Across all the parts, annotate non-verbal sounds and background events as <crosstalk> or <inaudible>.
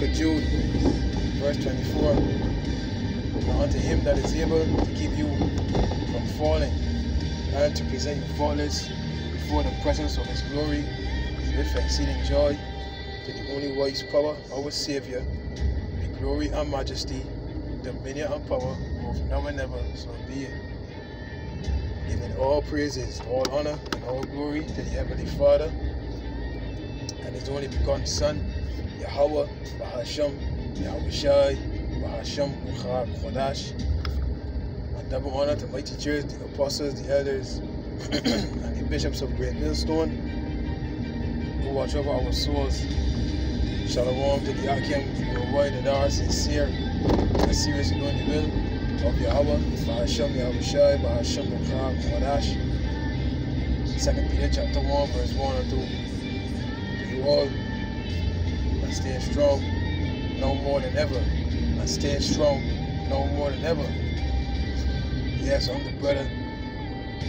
book of Jude, verse 24. Now unto him that is able to keep you from falling and to present you faultless before the presence of his glory with exceeding joy to the only wise power, our Savior, be glory and majesty, dominion and power, both now and ever, so be it. Giving all praises, all honor, and all glory to the Heavenly Father and His only begotten Son, Yahweh, Bahasham, Yahweh Shai, Bahasham, Chodash. And double honor to mighty church, the apostles, the elders, <clears throat> and the bishops of Great Millstone, who watch over our souls. Shalom to the Akim, the wide, the dar, sincere, and serious in doing the will of Yahweh, Bahasham, Yahweh Shai, Bahasham, Chodash. Second Peter chapter 1, verse 1 and 2 you all and stay strong no more than ever. And stay strong no more than ever. Yes I'm the brother.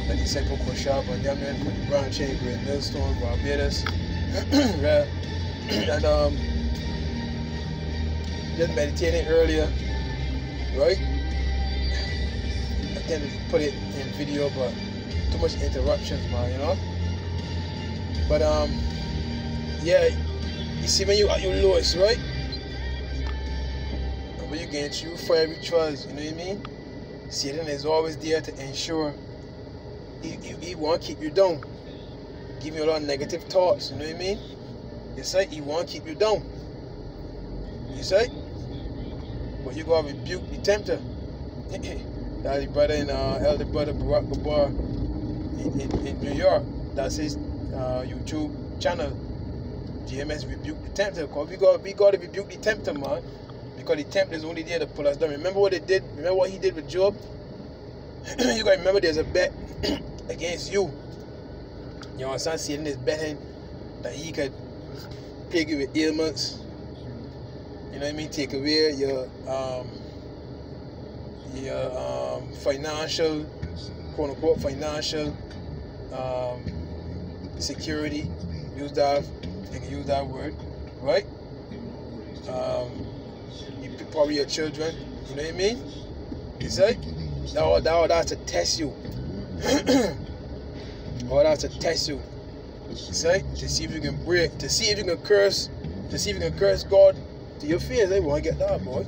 That he said Coco Shop and Yaman from the Brown Chain Great Millstone Barbados <clears throat> right <clears throat> and um just meditating earlier right? I tended to put it in video but too much interruptions man you know? But um yeah, you see when you at your lowest, right? When you get through fiery trials, you know what I mean? Satan is always there to ensure he, he, he won't keep you down. Give you a lot of negative thoughts, you know what I mean? You say he won't keep you down. You say? But you gotta rebuke the tempter. <clears throat> That's the brother and uh, elder brother Barack Gabar in, in, in New York. That's his uh, YouTube channel. GMS rebuked the tempter because we got we got to rebuke the tempter, man. Because the tempter is only there to pull us down. Remember what they did? Remember what he did with Job? <clears throat> you gotta remember there's a bet <clears throat> against you. You know, son Satan is betting that he could plague you with ailments. You know what I mean? Take away your um your um financial quote unquote financial um security. Use that you can use that word, right? Um, you probably your children, you know what I mean? You say that that that's to test you. all that's to test you. You say to see if you can break, to see if you can curse, to see if you can curse God to your face. They won't get that, boy.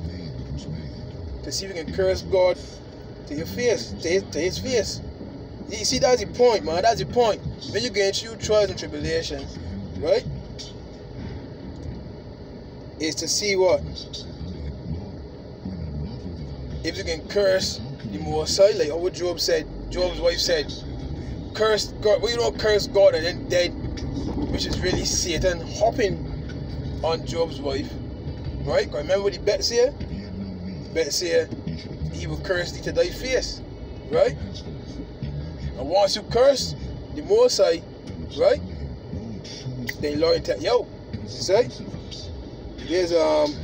To see if you can curse God to your face, to his, to his face. You see, that's the point, man. That's the point. When you get through trials and tribulations, right? Is to see what if you can curse the most high, like what Job said, Job's wife said, curse God, well don't curse God and then dead, which is really Satan hopping on Job's wife. Right? Remember the bet said he will curse thee to thy face. Right? And once you curse the most high, right? Then Lord tell yo, see? There's um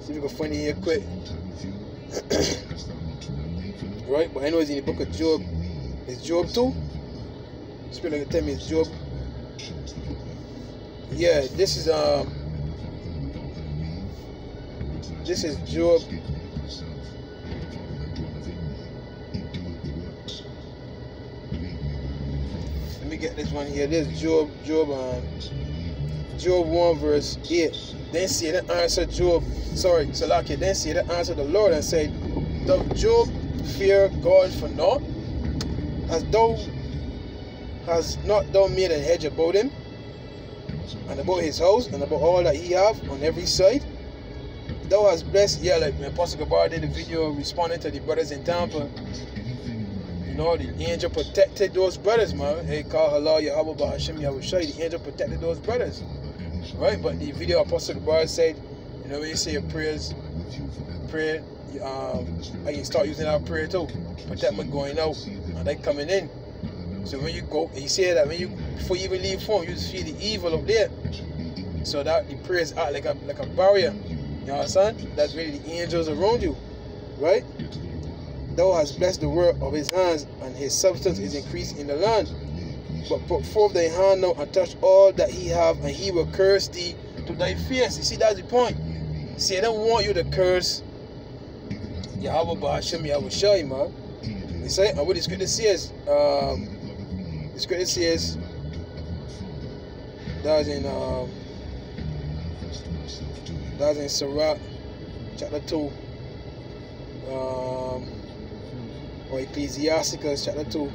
see if we can find it here quick. <coughs> right, but it's in the book of Job. It's Job 2. Spirit like tell me it's Job. Yeah, this is um this is Job. Let me get this one here. This is Job, Job um Job 1 verse 8. Then Satan answered Job, sorry, Salakia, then Satan answered the Lord and said, Does Job fear God for naught? Has thou has not thou made a hedge about him, and about his house, and about all that he have on every side? Thou hast blessed, yeah, like Apostle Gabar did a video responding to the brothers in Tampa. You know, the angel protected those brothers, man. Hey, call halal Yahweh Bahashim Yahweh The angel protected those brothers. Right? But the video Apostle Gabar said, you know, when you say your prayers, pray, um, I can start using our prayer too. Protect me going out and they coming in. So when you go, he said that when you before you even leave home, you just feel the evil up there. So that the prayers act like a like a barrier. You understand? That's really the angels around you. Right? Thou hast blessed the work of his hands, and his substance is increased in the land. But put forth thy hand now and touch all that he have, and he will curse thee to thy face. You see, that's the point. See, I don't want you to curse Yahweh Ba'ashem Yahweh Shai, man. You see, and what the scripture says, um, the scripture says, that's in, um, that's in Sirach, chapter 2, um, or Ecclesiasticus, chapter 2,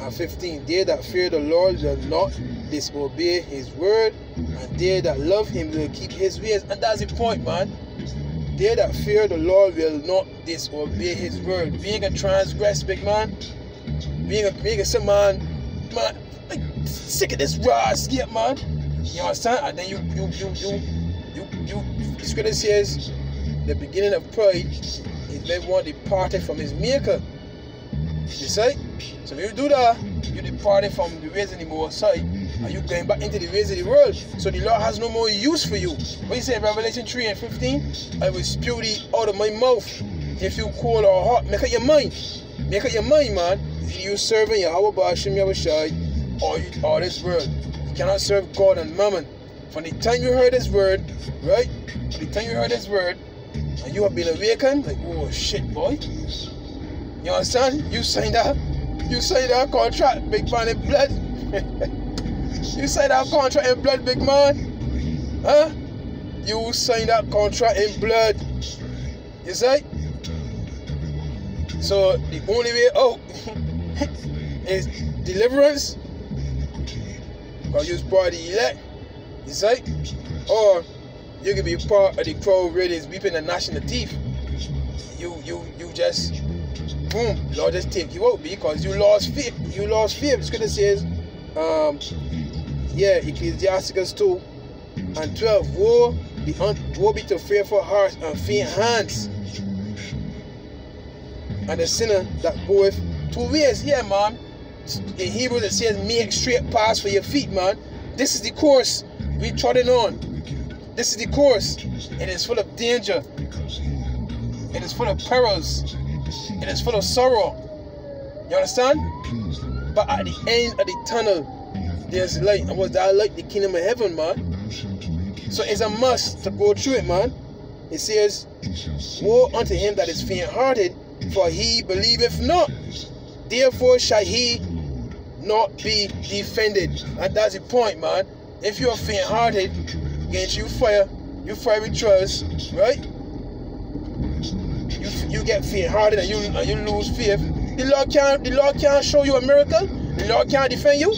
and 15. They that fear the Lord will not disobey his word, and they that love him will keep his ways. And that's the point, man. They that fear the Lord will not disobey his word. Being a transgress, big man. Being a being a some man, man, like, sick of this raw skip, man. You understand? And then you you you you you you the scripture says the beginning of pride is when one departed from his maker. You see? So if you do that, you departed from the ways of the and you going back into the ways of the world. So the Lord has no more use for you. What you say in Revelation 3 and 15? I will spew thee out of my mouth. If you cold or hot, make up your mind. Make up your mind, man. If You serving Yahweh Ba'ashem Yahushai or, you, or this world. You cannot serve God and mammon. From the time you heard this word, right? From the time you heard this word, and you have been awakened, like, oh shit, boy. You understand? You signed up. You signed that contract, big man in blood. <laughs> you signed that contract in blood, big man. Huh? You signed that contract in blood. You see? So the only way out <laughs> is deliverance. Because you're part of the elect. You see? Or you can be part of the crowd really is weeping and gnashing the thief. You you you just boom, Lord just take you out because you lost faith. You lost faith. Scripture says, um, yeah, Ecclesiasticus 2 and 12. Woe be, un- woe be to fearful hearts and faint hands. And the sinner that goeth two ways. Yeah, man. In Hebrew it says, make straight paths for your feet, man. This is the course we trotting on. This is the course. It is full of danger. It is full of perils. It is full of sorrow. You understand? But at the end of the tunnel, there's light. I was that light? The kingdom of heaven, man. So it's a must to go through it, man. It says, Woe unto him that is faint hearted, for he believeth not. Therefore shall he not be defended. And that's the point, man. If you're faint hearted, against you fire, you fire with trust, right? You get faint hearted and you and you lose faith. The Lord can't the Lord can't show you a miracle. The Lord can't defend you.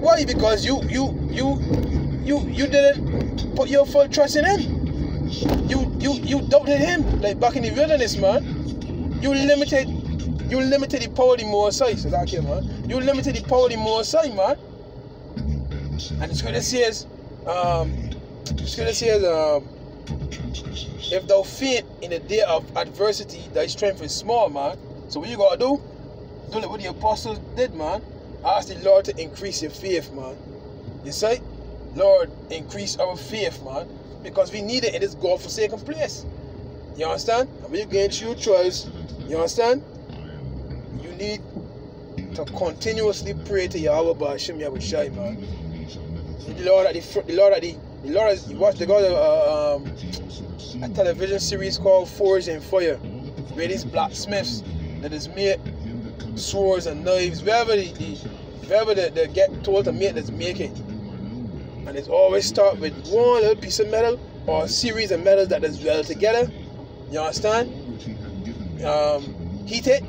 Why? Because you you you you you didn't put your full trust in him. You you you doubted him like back in the wilderness, man. You limited you limited the power of the Most High. So that man. You limited the power of the Most High, man. And the scripture says, um, the scripture says, um, if thou faint in the day of adversity, thy strength is small, man. So what you gotta do? Do like what the apostles did, man. Ask the Lord to increase your faith, man. You say, Lord, increase our faith, man. Because we need it in this God-forsaken place. You understand? And when you get through trials, you understand? You need to continuously pray to Yahweh Yahweh Shai, man. The Lord at the, the Lord at the, the Lord you the God, uh, um, a television series called Forged in Fire, where these blacksmiths that is made swords and knives, wherever the, the wherever they, they get told to make, make it. And it's always start with one little piece of metal or a series of metals that is well together. You understand? Um, heat it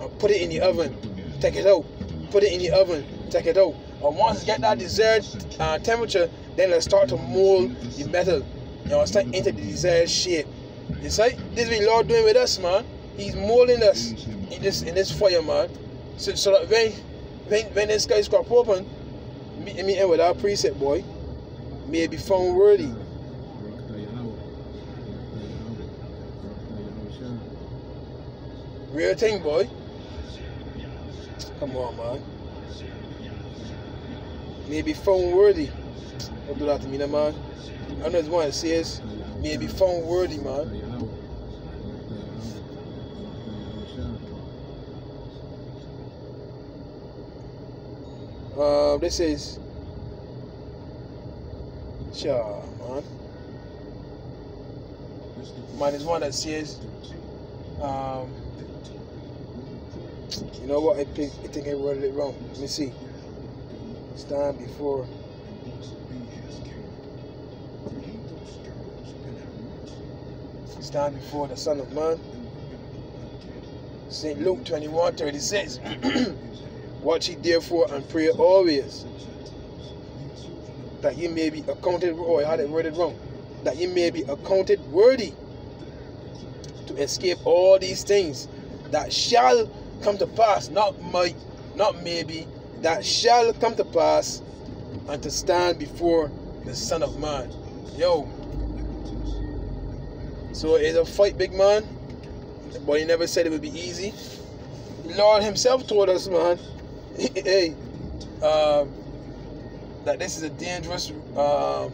and put it in the oven. Take it out. Put it in the oven. Take it out. And once it get that desired uh, temperature, then let's start to mold the metal. You understand? Into the desired shape. You see? This is what Lord doing with us, man. He's molding us in this in this fire, man. So, so that when when when this guy's open, me, me with our precept boy, may be found worthy. Real thing, boy. Come on, man. May be found worthy. Don't do that to me, man. I know it's one that says, may be found worthy, man. Uh, this is Sure, man. Man, there's one that says, um, you know what? I think I, think I wrote it wrong. Let me see. Stand before. Stand before the Son of Man. St. Luke 21 36. <clears throat> Watch ye therefore and pray always that ye may be accounted, oh, I had it worded wrong, that ye may be accounted worthy to escape all these things that shall come to pass, not might, not maybe, that shall come to pass, and to stand before the Son of Man. Yo. So it's a fight, big man. But he never said it would be easy. Lord Himself told us, man, <laughs> hey, um, that this is a dangerous, um,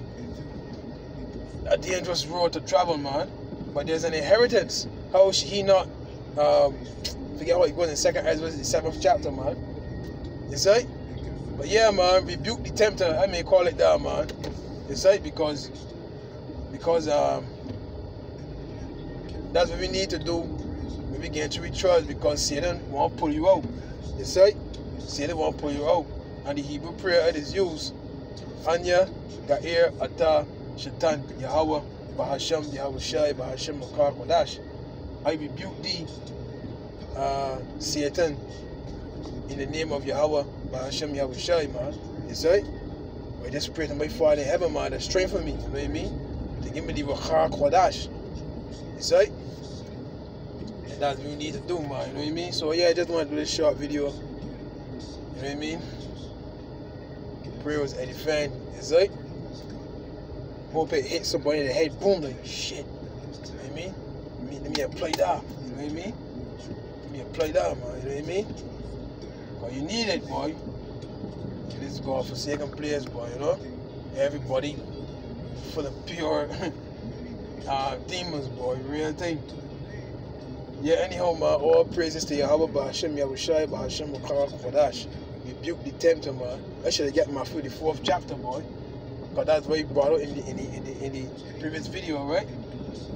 a dangerous road to travel, man. But there's an inheritance. How should he not? Um, forget what it was in Second Ezra, the seventh chapter, man. You see? But yeah, man, rebuke the tempter. I may call it that, man. It's see? Because, because um, that's what we need to do we begin to trust. Because Satan won't pull you out. You see? Satan won't pull you out. And the Hebrew prayer it is used. Anya, Gair, Ata, Shaitan, Yahweh, Bahasham, Yahweh Shai, Bahasham, Makar, Kodash. I rebuke thee, uh, Satan, in the name of Yahweh, Bahasham, Yahweh Shai, man. You see? I just pray to my Father in heaven, man, to strengthen me, you know what I mean? To give me the Wakar Kodash. You see? And that's what we need to do, man, you know what I mean? So yeah, I just want to do this short video. You know what I mean? Prayers edifying. It's like hope it hit somebody in the head, boom, like shit. You know what I mean? Let me, let me apply that. You know what I mean? Let me apply that, man. You know what I mean? Cause you need it, boy. This is God forsaken place, boy, you know? Everybody full of pure <laughs> uh, demons, boy, real thing. Yeah, anyhow, man, all praises to Yahweh, Bahashem, Yahushai, Bahashem, Makarak, Kodash. Rebuke the tempter, man. I should have get my 34th chapter, boy. Because that's what he brought out in the, in the, in the, in the previous video, right?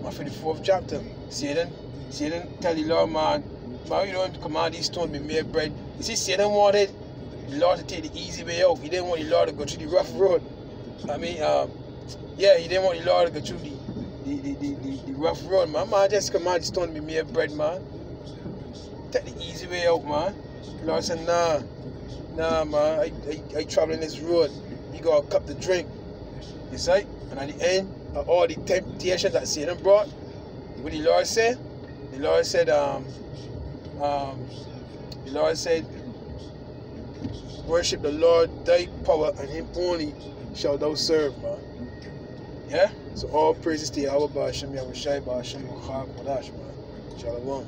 My 34th chapter. Satan, Satan tell the Lord, man, man, you don't command these stones be made bread. You see, Satan wanted the Lord to take the easy way out. He didn't want the Lord to go through the rough road. I mean, um, yeah, he didn't want the Lord to go through the the, the, the, the, rough road, man. Man, just command the stone to be made bread, man. Take the easy way out, man. The Lord said, nah, nah, man. I, I, I traveling this road. You got a cup to drink. You see? And at the end of all the temptations that Satan brought, what the Lord said? The Lord said, um, um, the Lord said, worship the Lord, thy power, and him only shall thou serve, man. Yeah? So all praises to Yahweh Ba'ashem, Yahweh Shai Ba'ashem, Kodash, man. Shalom.